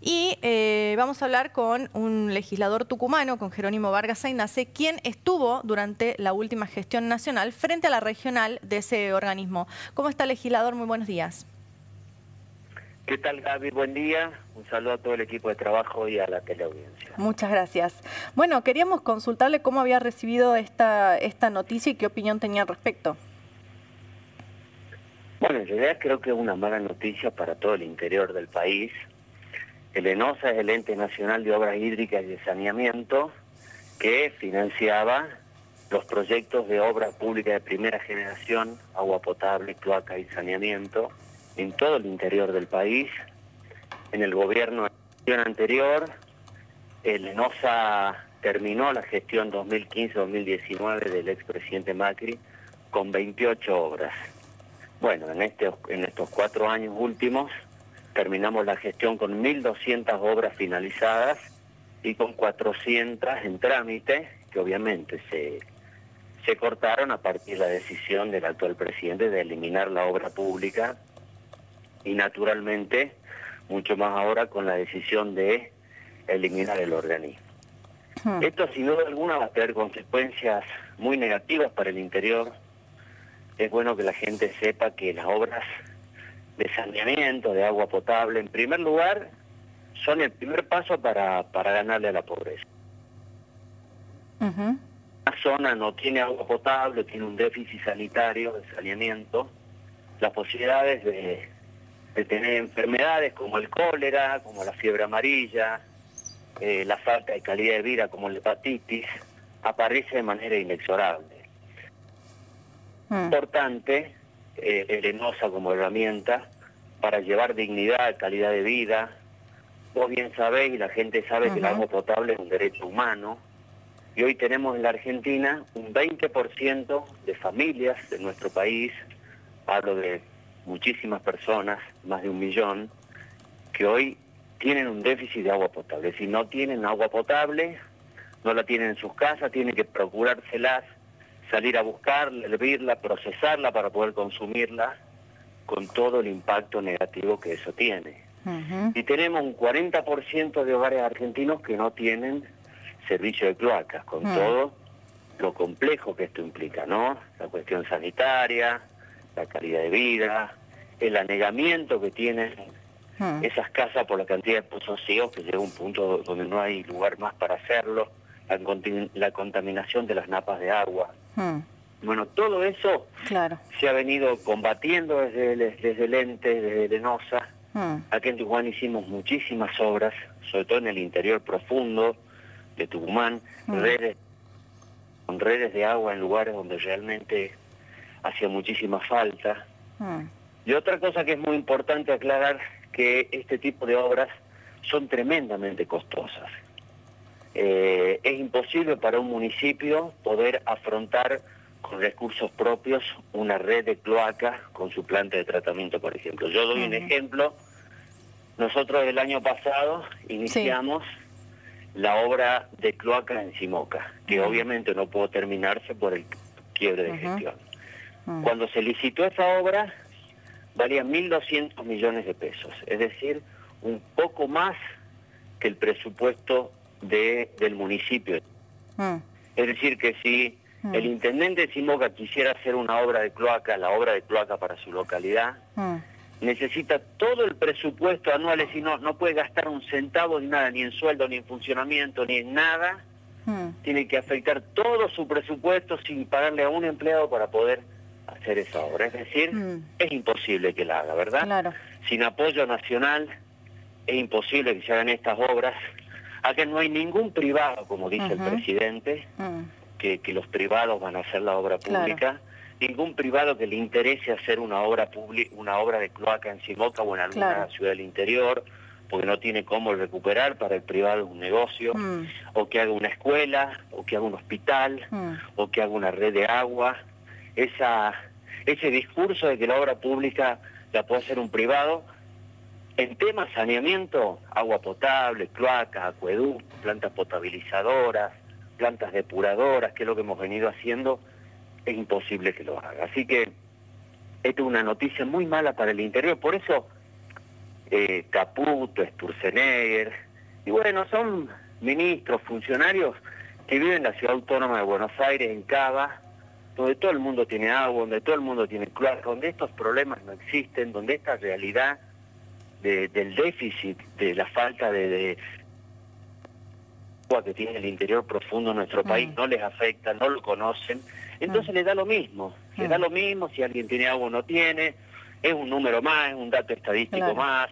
Y eh, vamos a hablar con un legislador tucumano, con Jerónimo Vargas Sainace, quien estuvo durante la última gestión nacional frente a la regional de ese organismo. ¿Cómo está, legislador? Muy buenos días. ¿Qué tal, Gaby? Buen día. Un saludo a todo el equipo de trabajo y a la teleaudiencia. Muchas gracias. Bueno, queríamos consultarle cómo había recibido esta, esta noticia y qué opinión tenía al respecto. Bueno, en realidad creo que es una mala noticia para todo el interior del país. El ENOSA es el Ente Nacional de Obras Hídricas y de Saneamiento que financiaba los proyectos de obras públicas de primera generación, agua potable, cloaca y saneamiento, en todo el interior del país. En el gobierno anterior, el ENOSA terminó la gestión 2015-2019 del expresidente Macri con 28 obras. Bueno, en, este, en estos cuatro años últimos terminamos la gestión con 1.200 obras finalizadas y con 400 en trámite, que obviamente se, se cortaron a partir de la decisión del actual presidente de eliminar la obra pública y naturalmente mucho más ahora con la decisión de eliminar el organismo. Hmm. Esto sin duda alguna va a tener consecuencias muy negativas para el interior. Es bueno que la gente sepa que las obras de saneamiento, de agua potable, en primer lugar, son el primer paso para, para ganarle a la pobreza. Una zona no tiene agua potable, tiene un déficit sanitario de saneamiento, las posibilidades de de tener enfermedades como el cólera, como la fiebre amarilla, eh, la falta de calidad de vida como la hepatitis, aparece de manera inexorable. Mm. Importante eh, el ENOSA como herramienta para llevar dignidad, calidad de vida. Vos bien sabéis y la gente sabe que el agua potable es un derecho humano. Y hoy tenemos en la Argentina un 20% de familias de nuestro país, hablo de muchísimas personas, más de un millón, que hoy tienen un déficit de agua potable. Si no tienen agua potable, no la tienen en sus casas, tienen que procurárselas, salir a buscarla, hervirla, procesarla para poder consumirla, con todo el impacto negativo que eso tiene. Y tenemos un 40% de hogares argentinos que no tienen servicio de cloacas, con todo lo complejo que esto implica, ¿no? La cuestión sanitaria, la calidad de vida, el anegamiento que tienen hmm. esas casas por la cantidad de pozos ciegos que llega a un punto donde no hay lugar más para hacerlo, la, contaminación de las napas de agua. Hmm. Bueno, todo eso se ha venido combatiendo desde el, desde el ente, desde el ENOSA. Hmm. Aquí en Tucumán hicimos muchísimas obras, sobre todo en el interior profundo de Tucumán, redes, con redes de agua en lugares donde realmente hacía muchísima falta. Y otra cosa que es muy importante aclarar, que este tipo de obras son tremendamente costosas. Eh, es imposible para un municipio poder afrontar con recursos propios una red de cloacas con su planta de tratamiento, por ejemplo. Yo doy un ejemplo. Nosotros el año pasado iniciamos la obra de cloaca en Simoca, que obviamente no pudo terminarse por el quiebre de gestión. Cuando se licitó esa obra, valía 1.200 millones de pesos, es decir, un poco más que el presupuesto de, del municipio. Mm. Es decir, que si mm. el intendente de Simoca quisiera hacer una obra de cloaca, la obra de cloaca para su localidad, mm. necesita todo el presupuesto anual, y no, no puede gastar un centavo ni nada, ni en sueldo, ni en funcionamiento, ni en nada. Tiene que afectar todo su presupuesto sin pagarle a un empleado para poder hacer esa obra. Es decir, es imposible que la haga, ¿verdad? Sin apoyo nacional es imposible que se hagan estas obras. Acá no hay ningún privado, como dice el presidente, mm. que, que, los privados van a hacer la obra pública. Ningún privado que le interese hacer una obra pública, una obra de cloaca en Simoca o en alguna ciudad del interior, porque no tiene cómo recuperar para el privado un negocio, mm. o que haga una escuela, o que haga un hospital, o que haga una red de agua esa, ese discurso de que la obra pública la puede hacer un privado. En temas saneamiento, agua potable, cloacas, acueductos, plantas potabilizadoras, plantas depuradoras, que es lo que hemos venido haciendo, es imposible que lo haga. Así que esta es una noticia muy mala para el interior. Por eso eh, Caputo, Sturzenegger, y bueno, son ministros, funcionarios que viven en la ciudad autónoma de Buenos Aires, en Cava, donde todo el mundo tiene agua, donde todo el mundo tiene cloacas, donde estos problemas no existen, donde esta realidad del déficit, de la falta de, agua que tiene el interior profundo de nuestro país, mm. no les afecta, no lo conocen, entonces mm. les da lo mismo, les da mm. lo mismo si alguien tiene agua o no tiene, es un número más, es un dato estadístico más,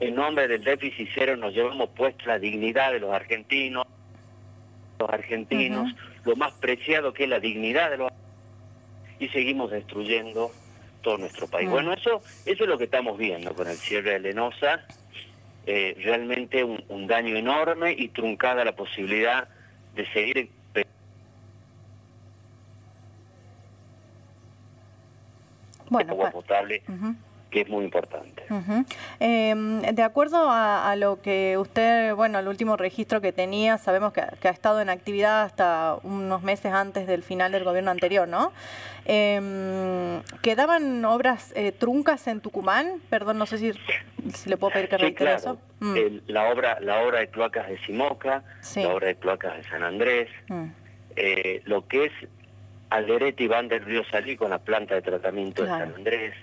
en nombre del déficit cero nos llevamos puesta la dignidad de los argentinos, los argentinos, lo más preciado que es la dignidad de los y seguimos destruyendo todo nuestro país. Bueno, eso, eso es lo que estamos viendo con el cierre de Lenosa, eh, realmente un, daño enorme y truncada la posibilidad de seguir bueno, agua potable que es muy importante. Em, de acuerdo a, lo que usted, bueno, el último registro que tenía, sabemos que, ha estado en actividad hasta unos meses antes del final del gobierno anterior, ¿no? Em, ¿Quedaban obras eh, truncas en Tucumán? Perdón, no sé si, si le puedo pedir que sí, eso. Mm. la, obra, la obra de cloacas de Simoca, la obra de cloacas de San Andrés, mm. eh, lo que es Alderete y Van del Río Salí con la planta de tratamiento de San Andrés,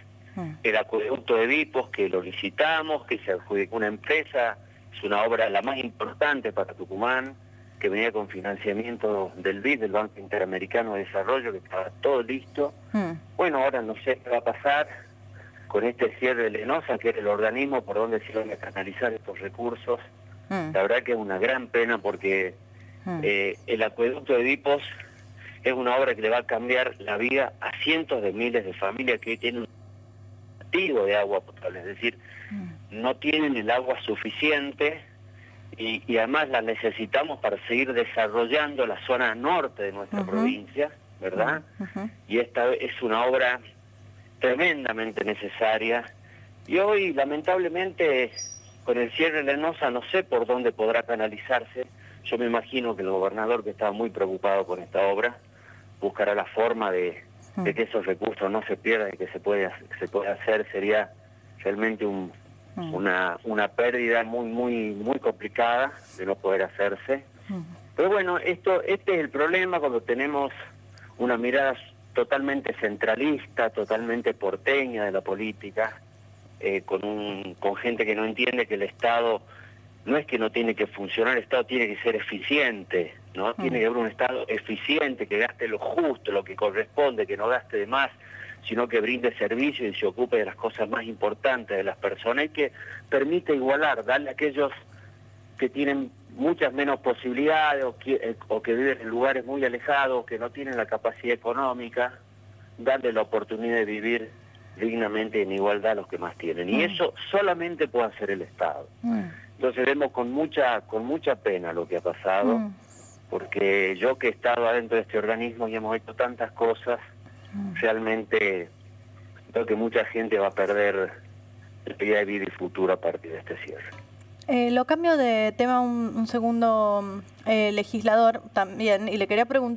el acueducto de Vipos que lo licitamos, que se adjudicó una empresa, es una obra la más importante para Tucumán, que venía con financiamiento del BID, del Banco Interamericano de Desarrollo, que estaba todo listo. Mm. Bueno, ahora no sé qué va a pasar con este cierre de Lenosa, que era el organismo por donde se iban a canalizar estos recursos. Mm. La verdad que es una gran pena porque mm. eh, el acueducto de Vipos es una obra que le va a cambiar la vida a cientos de miles de familias que hoy tienen de agua potable, es decir, mm. no tienen el agua suficiente y, además la necesitamos para seguir desarrollando la zona norte de nuestra provincia, ¿verdad? Y esta es una obra tremendamente necesaria. Y hoy lamentablemente con el cierre de Lenosa no sé por dónde podrá canalizarse, yo me imagino que el gobernador que estaba muy preocupado con esta obra buscará la forma de, de que esos recursos no se pierdan y que se puede, se puede hacer sería realmente un, una, una pérdida muy, muy, muy complicada de no poder hacerse. Pero bueno, esto, este es el problema cuando tenemos una mirada totalmente centralista, totalmente porteña de la política, eh, con, un, con gente que no entiende que el Estado no es que no tiene que funcionar, el Estado tiene que ser eficiente, ¿no? Tiene que haber un Estado eficiente, que gaste lo justo, lo que corresponde, que no gaste de más, sino que brinde servicio y se ocupe de las cosas más importantes de las personas y que permite igualar, darle a aquellos que tienen muchas menos posibilidades o que, eh, o que viven en lugares muy alejados, que no tienen la capacidad económica, darle la oportunidad de vivir dignamente en igualdad a los que más tienen. Y eso solamente puede hacer el Estado. Mm. Entonces vemos con mucha, con mucha pena lo que ha pasado, mm. porque yo que he estado adentro de este organismo y hemos hecho tantas cosas, mm. realmente creo que mucha gente va a perder el día de vida y futuro a partir de este cierre. Eh, lo cambio de tema un, segundo eh, legislador también, y le quería preguntar